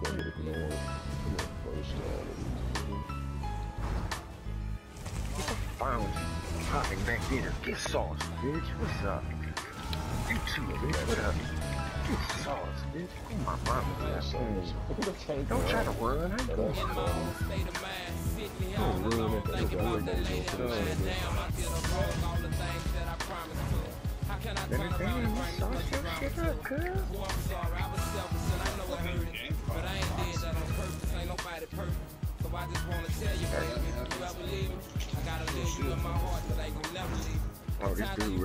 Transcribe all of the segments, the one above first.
we gonna get ignored. Come on, first Finally, popping back there. Get sauce, bitch. What's up? You too, bitch. What up? Get sauce, bitch. Oh my mama. all. Don't try to run. I ain't going to Don't ruin it. That's all they gonna do. Let me damn, you sauce your shit up, girl.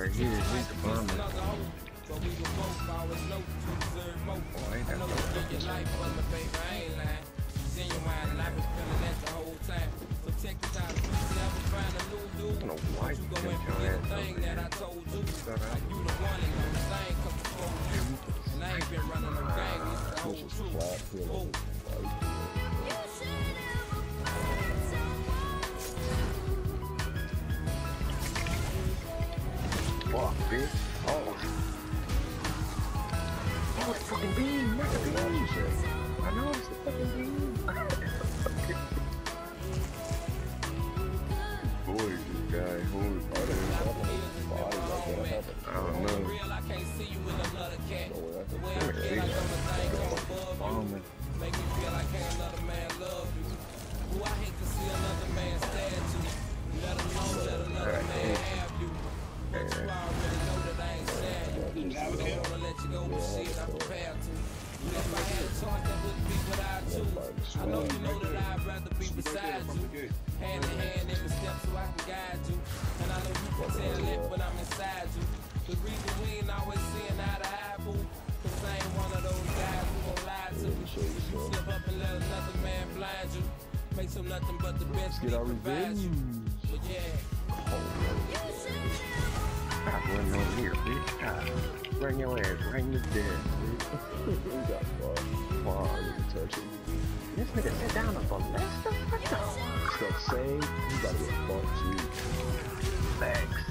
The ever find a new dude. I don't know why you you kept your ass the thing over that I here. told. Shut up. Like you the one and only thing come before Make some nothing but the best Get our revenge. But yeah. Stop running over here, bitch. Stop. Run your ass right in the dead, We got far. Far. Didn't touch it. This nigga sit down up on Lester. What the Stuff saved. You gotta get fucked too. Facts.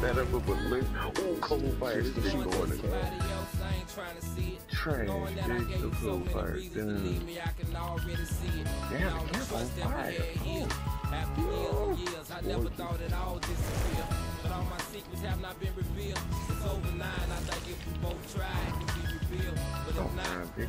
Set up a balloon. Oh, cold fire. This shit going going to to Everybody else, I ain't trying to see it. trash, that bitch. The cold fire. Damn, all the the camp trust on that fire. years, I never thought it all disappear. But all my secrets have not been revealed. It's over I think if we both try, it. But if Oh, not, bitch.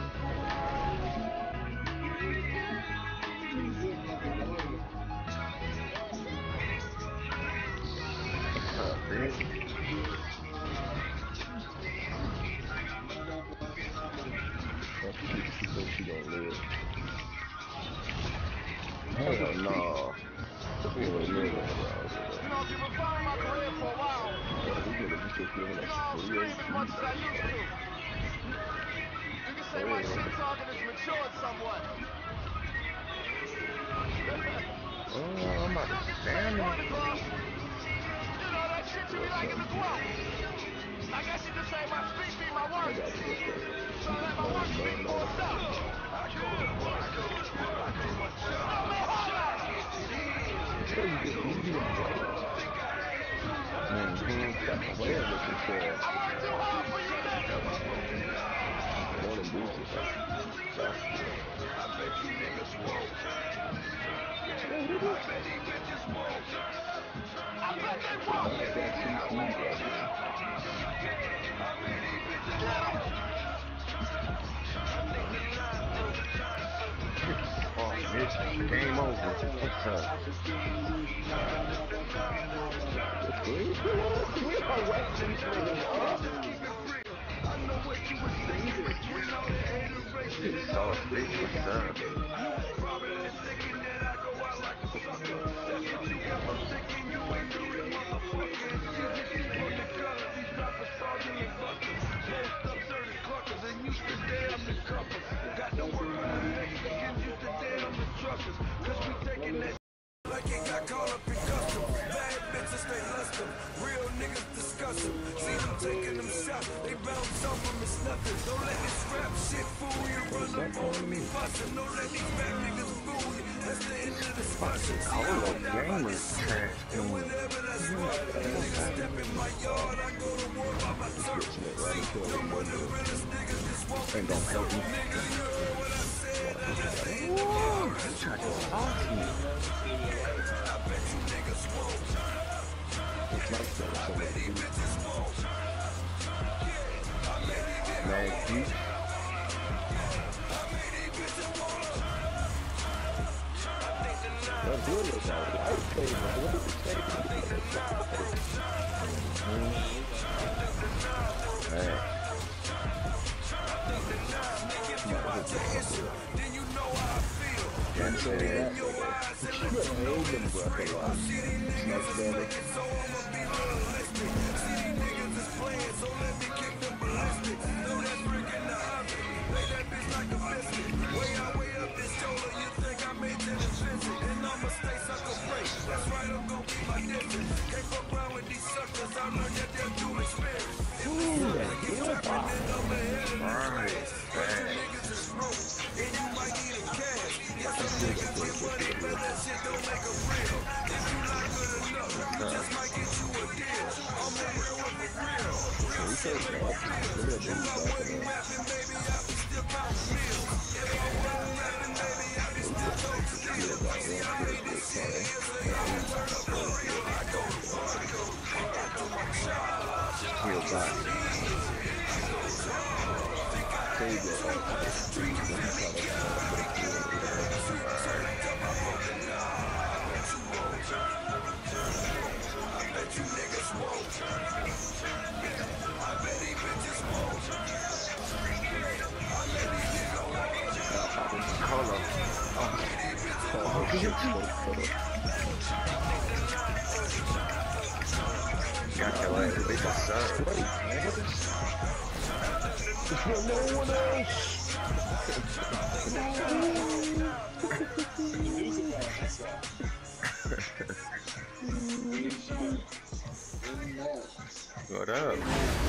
giving You can say my shit talking matured somewhat. Oh, I'm You know that shit you like. I guess you could say my speech be my words. So let my words speak for itself. I could, I could, I could too hard for Game over. What's up? Sauce, bitch. What's up? Fussing. Don't let these rap niggas fool you. That's the end of the discussion. See, I is this trash. shit. And whenever that's right, niggas step in my yard. I go to war by my turf. See, them one the realest niggas just walk Ain't gonna help. Nigga, you heard what I said. I just ain't Whoa, you tried to sauce me. It's like that. So like, we- Mad Pete. Let's do this out. I play man. What is it? Hey. Then you know how I feel. That's that, you better hold them breath a lot. Much better. Don't make them real. If you not good enough, just might get you a deal. I'm the real real. Real these No one else. What up?